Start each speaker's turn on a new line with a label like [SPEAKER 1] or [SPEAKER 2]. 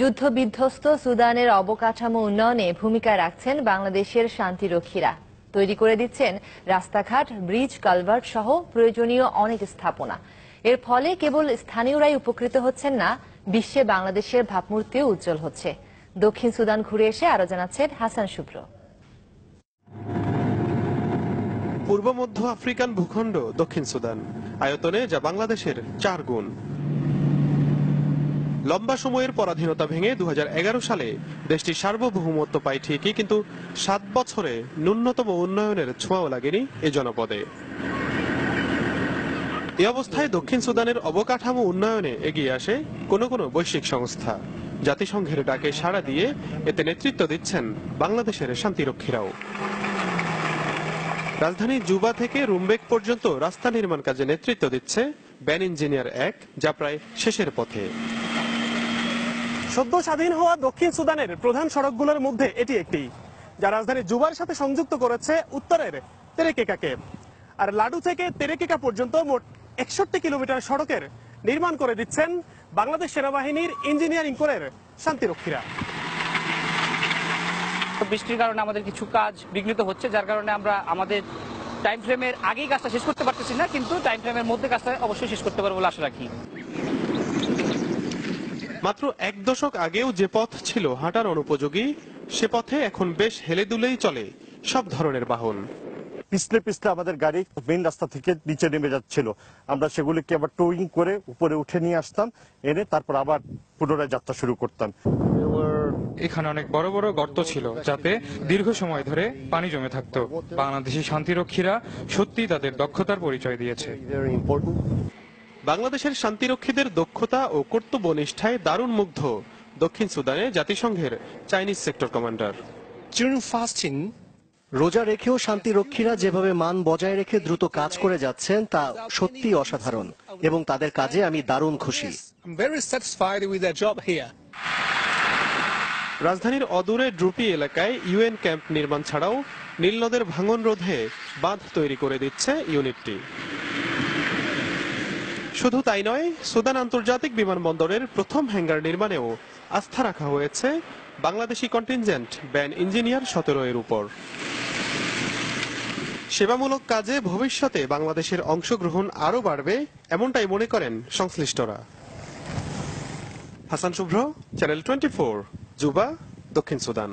[SPEAKER 1] যুদ্ধ বিধ্বস্ত সুদানের অবকাঠামো উন্নয়নে ভূমিকা রাখছেন বাংলাদেশের শান্তিরক্ষীরা। তৈরি করে দিচ্ছেন রাস্তাঘাট, ব্রিজ, কালভার্ট সহ প্রয়োজনীয় অনেক স্থাপনা। এর ফলে কেবল স্থানীয়রাই উপকৃত হচ্ছেন না, বিশ্বে বাংলাদেশের ভাবমূর্তিও উজ্জ্বল হচ্ছে। দক্ষিণ সুদান ঘুরে এসে আরও জানাচ্ছেন হাসান শুভ্র।
[SPEAKER 2] পূর্ব মধ্য আফ্রিকান ভূখণ্ড দক্ষিণ সুদান। আয়তনে যা বাংলাদেশের চার গুণ। লম্বা সময়ের পরাধীনতা ভেঙে দু হাজার এগারো সালে দেশটির সার্বভৌমত্ব পায় ঠিকই, কিন্তু সাত বছরে ন্যূনতম উন্নয়নের ছোঁয়াও লাগেনি এ জনপদে। এ অবস্থায় দক্ষিণ সুদানের অবকাঠামো উন্নয়নে এগিয়ে আসে কোনো কোনো বৈশ্বিক সংস্থা। জাতিসংঘের ডাকে সাড়া দিয়ে এতে নেতৃত্ব দিচ্ছেন বাংলাদেশের শান্তিরক্ষীরাও। রাজধানী জুবা থেকে রুমবেক পর্যন্ত রাস্তা নির্মাণ কাজে নেতৃত্ব দিচ্ছে ব্যান ইঞ্জিনিয়ার এক, যা প্রায় শেষের পথে।
[SPEAKER 3] সদ্য স্বাধীন হওয়া দক্ষিণ সুদানের প্রধান সড়কগুলোর মধ্যে এটি একটি, যা রাজধানী জুবার সাথে সংযুক্ত করেছে উত্তরের তেরেকেকাকে। আর লাডু থেকে তেরেকেকা পর্যন্ত মোট একষট্টি কিলোমিটার সড়কের নির্মাণ করে দিচ্ছেন বাংলাদেশ সেনাবাহিনীর ইঞ্জিনিয়ারিং কোরের শান্তিরক্ষীরা।
[SPEAKER 4] বৃষ্টির কারণে আমাদের কিছু কাজ বিঘ্নিত হচ্ছে, যার কারণে আমরা আমাদের টাইম ফ্রেমের আগেই কাজটা শেষ করতে পারতেছি না, কিন্তু টাইম ফ্রেমের মধ্যে কাজটা অবশ্যই শেষ করতে পারব বলে আশা রাখি।
[SPEAKER 2] মাত্র এক দশক আগেও যে পথ ছিল হাঁটার অনুপযোগী সে পথে এখন বেশ হেলে দুলেই চলে সব ধরনের বাহন।
[SPEAKER 5] পিছলে পিছলে আমাদের গাড়ি মেইন রাস্তা থেকে নিচে নেমে যাচ্ছিল। আমরা সেগুলিকে আবার টোয়িং করে উপরে উঠে নিয়ে আসতাম এনে তারপর আবার পুনরায় যাত্রা শুরু করতাম।
[SPEAKER 6] এখানে অনেক বড় বড় গর্ত ছিল যাতে দীর্ঘ সময় ধরে পানি জমে থাকতো। বাংলাদেশি শান্তিরক্ষীরা সত্যি তাদের দক্ষতার পরিচয় দিয়েছে।
[SPEAKER 2] বাংলাদেশের শান্তিরক্ষীদের দক্ষতা ও কর্তব্য নিষ্ঠায় দারুণ মুগ্ধ দক্ষিণ সুদানে জাতিসংঘের চাইনিজ সেক্টর কমান্ডার।
[SPEAKER 7] Fasting, রোজা রেখেও শান্তিরক্ষীরা যেভাবে মান বজায় রেখে দ্রুত কাজ করে যাচ্ছেন তা সত্যি অসাধারণ এবং তাদের কাজে আমি দারুণ খুশি.
[SPEAKER 2] রাজধানীর অদূরে ড্রুপি এলাকায় ইউএন ক্যাম্প নির্মাণ ছাড়াও নীলনদের ভাঙন রোধে বাঁধ তৈরি করে দিচ্ছে ইউনিটটি। শুধু তাই নয়, সুদান আন্তর্জাতিক বিমানবন্দরের প্রথম হ্যাঙ্গার নির্মাণেও আস্থা রাখা হয়েছে বাংলাদেশি কন্টিনজেন্ট ব্যান ইঞ্জিনিয়ার সতেরো এর উপর। সেবামূলক কাজে ভবিষ্যতে বাংলাদেশের অংশগ্রহণ আরও বাড়বে, এমনটাই মনে করেন সংশ্লিষ্টরা। Hasan Shubhro, channel twenty four Juba দক্ষিণ সুদান।